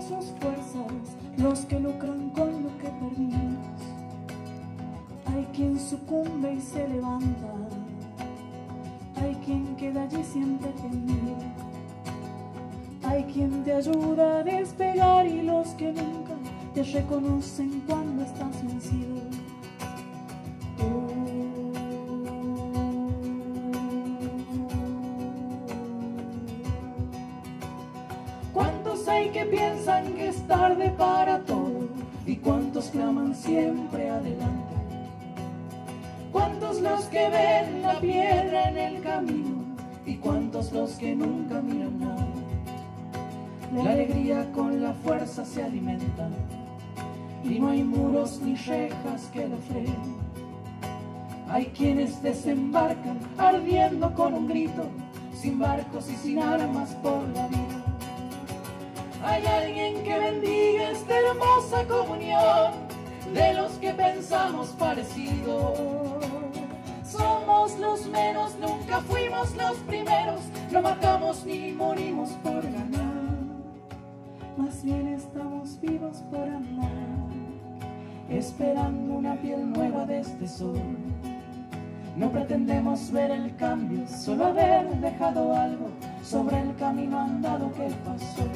sus fuerzas los que lucran con lo que perdimos. Hay quien sucumbe y se levanta, hay quien queda allí siempre tendido. Hay quien te ayuda a despegar y los que nunca te reconocen cuando estás hay que piensan que es tarde para todo? ¿Y cuántos claman siempre adelante? ¿Cuántos los que ven la piedra en el camino? ¿Y cuántos los que nunca miran nada? La alegría con la fuerza se alimenta y no hay muros ni rejas que lo frenen. Hay quienes desembarcan ardiendo con un grito, sin barcos y sin armas. Hay alguien que bendiga esta hermosa comunión de los que pensamos parecido. Somos los menos, nunca fuimos los primeros, no matamos ni morimos por ganar. Más bien estamos vivos por amar, esperando una piel nueva de este sol. No pretendemos ver el cambio, solo haber dejado algo sobre el camino andado que pasó.